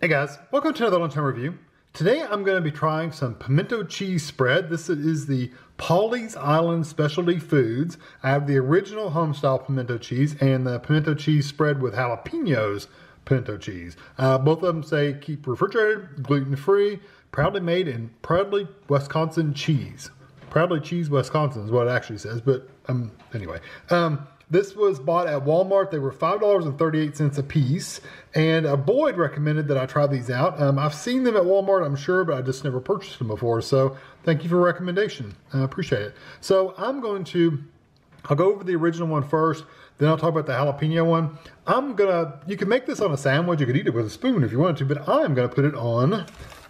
Hey guys, welcome to another lunchtime review. Today I'm going to be trying some pimento cheese spread. This is the Pawleys Island Specialty Foods. I have the original homestyle pimento cheese and the pimento cheese spread with jalapenos pimento cheese. Uh, both of them say keep refrigerated, gluten-free, proudly made in proudly Wisconsin cheese. Proudly cheese Wisconsin is what it actually says, but um, anyway. Um, this was bought at Walmart. They were $5.38 a piece. And uh, Boyd recommended that I try these out. Um, I've seen them at Walmart, I'm sure, but I just never purchased them before. So thank you for recommendation. I appreciate it. So I'm going to, I'll go over the original one first. Then I'll talk about the jalapeno one. I'm gonna, you can make this on a sandwich. You could eat it with a spoon if you wanted to, but I'm gonna put it on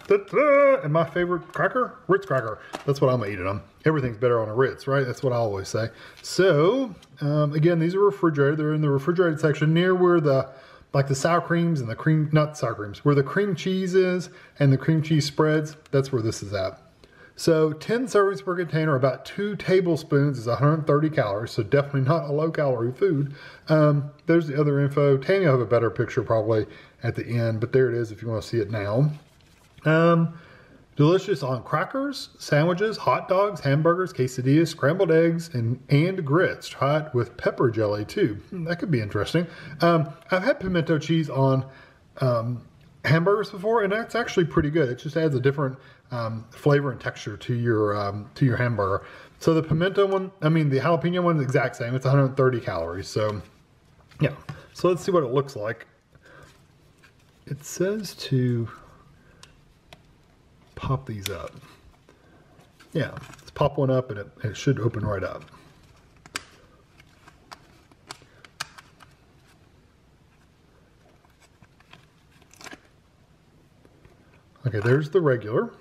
and my favorite cracker, Ritz cracker. That's what I'm gonna eat it on. Everything's better on a Ritz, right? That's what I always say. So, um, again, these are refrigerated. They're in the refrigerated section near where the, like the sour creams and the cream, not sour creams, where the cream cheese is and the cream cheese spreads. That's where this is at. So 10 servings per container, about two tablespoons is 130 calories, so definitely not a low calorie food. Um, there's the other info. Tami will have a better picture probably at the end, but there it is if you want to see it now. Um, delicious on crackers, sandwiches, hot dogs, hamburgers, quesadillas, scrambled eggs, and, and grits. Try it with pepper jelly too. Hmm, that could be interesting. Um, I've had pimento cheese on um, hamburgers before, and that's actually pretty good. It just adds a different um, flavor and texture to your um, to your hamburger. So the pimento one, I mean the jalapeno one is the exact same. It's 130 calories. So yeah. So let's see what it looks like. It says to pop these up. Yeah, let's pop one up and it, it should open right up. Okay, there's the regular.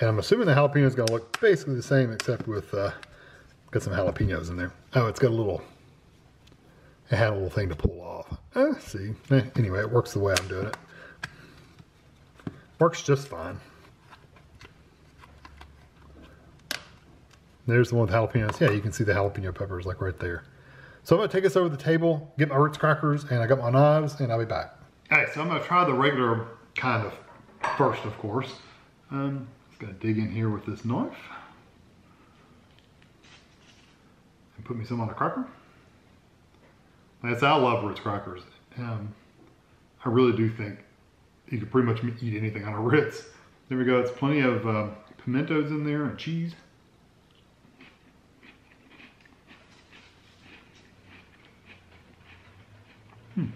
And I'm assuming the jalapeno is going to look basically the same except with, uh, got some jalapenos in there. Oh, it's got a little, it had a little thing to pull off. Eh, see, eh, anyway, it works the way I'm doing it. Works just fine. There's the one with jalapenos. Yeah, you can see the jalapeno peppers like right there. So I'm gonna take this over the table, get my Ritz crackers, and I got my knives, and I'll be back. All right, so I'm gonna try the regular kind of first, of course. Um, just gonna dig in here with this knife. And put me some on the cracker. That's, I love Ritz crackers. Um, I really do think you could pretty much eat anything on a Ritz. There we go, it's plenty of uh, pimentos in there and cheese. Hmm.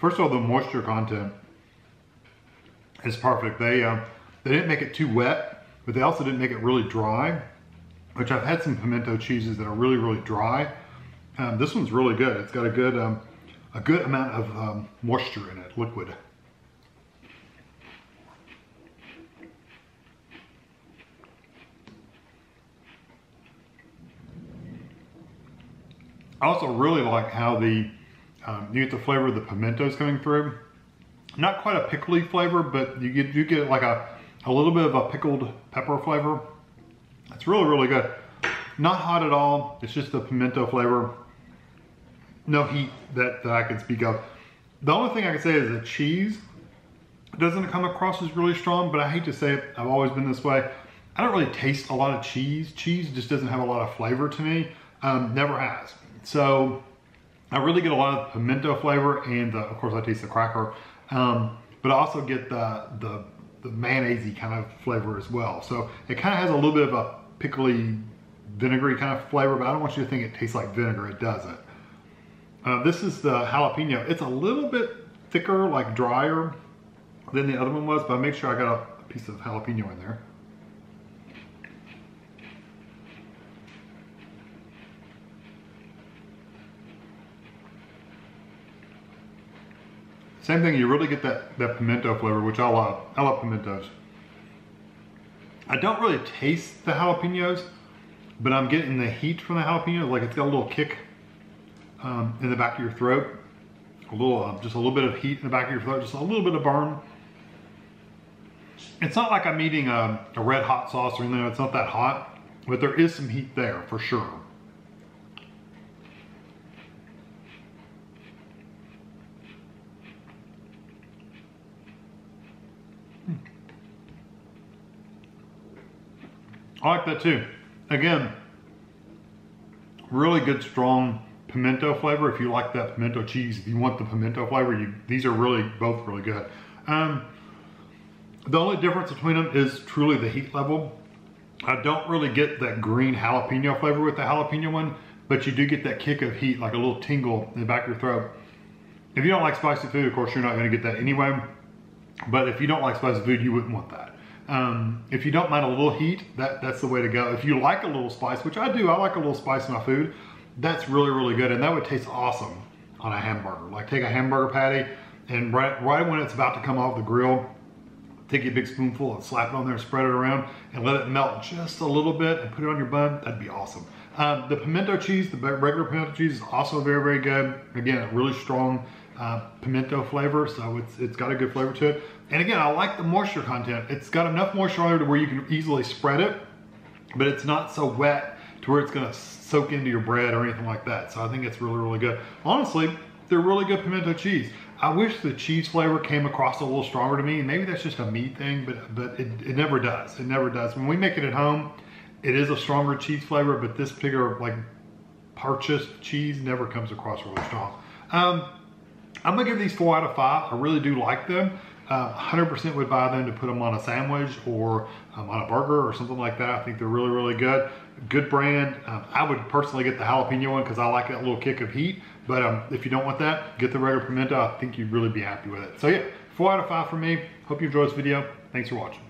First of all, the moisture content is perfect. They uh, they didn't make it too wet, but they also didn't make it really dry, which I've had some pimento cheeses that are really, really dry. Um, this one's really good. It's got a good um, a good amount of um, moisture in it, liquid. I also really like how the um, you get the flavor of the pimentos coming through. Not quite a pickly flavor, but you get you get like a, a little bit of a pickled pepper flavor. It's really, really good. Not hot at all. It's just the pimento flavor no heat that, that I can speak of. The only thing I can say is the cheese doesn't come across as really strong, but I hate to say it, I've always been this way. I don't really taste a lot of cheese. Cheese just doesn't have a lot of flavor to me. Um, never has. So I really get a lot of pimento flavor and the, of course I taste the cracker. Um, but I also get the, the, the mayonnaise kind of flavor as well. So it kind of has a little bit of a pickly, vinegary kind of flavor, but I don't want you to think it tastes like vinegar. It doesn't. Uh, this is the jalapeno. It's a little bit thicker, like drier than the other one was, but I make sure I got a, a piece of jalapeno in there. Same thing, you really get that, that pimento flavor, which I love. I love pimentos. I don't really taste the jalapenos, but I'm getting the heat from the jalapeno. Like it's got a little kick um, in the back of your throat. A little, uh, just a little bit of heat in the back of your throat, just a little bit of burn. It's not like I'm eating a, a red hot sauce or anything. It's not that hot, but there is some heat there for sure. Hmm. I like that too. Again, really good, strong pimento flavor. If you like that pimento cheese, if you want the pimento flavor, you, these are really both really good. Um, the only difference between them is truly the heat level. I don't really get that green jalapeno flavor with the jalapeno one, but you do get that kick of heat, like a little tingle in the back of your throat. If you don't like spicy food, of course, you're not gonna get that anyway. But if you don't like spicy food, you wouldn't want that. Um, if you don't mind a little heat, that, that's the way to go. If you like a little spice, which I do, I like a little spice in my food, that's really, really good. And that would taste awesome on a hamburger. Like take a hamburger patty and right, right when it's about to come off the grill, take a big spoonful and slap it on there and spread it around and let it melt just a little bit and put it on your bun. That'd be awesome. Um, the pimento cheese, the regular pimento cheese is also very, very good. Again, a really strong uh, pimento flavor, so it's, it's got a good flavor to it. And again, I like the moisture content. It's got enough moisture on there to where you can easily spread it, but it's not so wet to where it's gonna soak into your bread or anything like that. So I think it's really, really good. Honestly, they're really good pimento cheese. I wish the cheese flavor came across a little stronger to me. Maybe that's just a meat thing, but but it, it never does. It never does. When we make it at home, it is a stronger cheese flavor, but this particular like purchased cheese never comes across really strong. Um, I'm gonna give these four out of five. I really do like them. 100% uh, would buy them to put them on a sandwich or um, on a burger or something like that. I think they're really, really good. Good brand. Um, I would personally get the jalapeno one because I like that little kick of heat. But um, if you don't want that, get the regular pimento. I think you'd really be happy with it. So yeah, four out of five for me. Hope you enjoyed this video. Thanks for watching.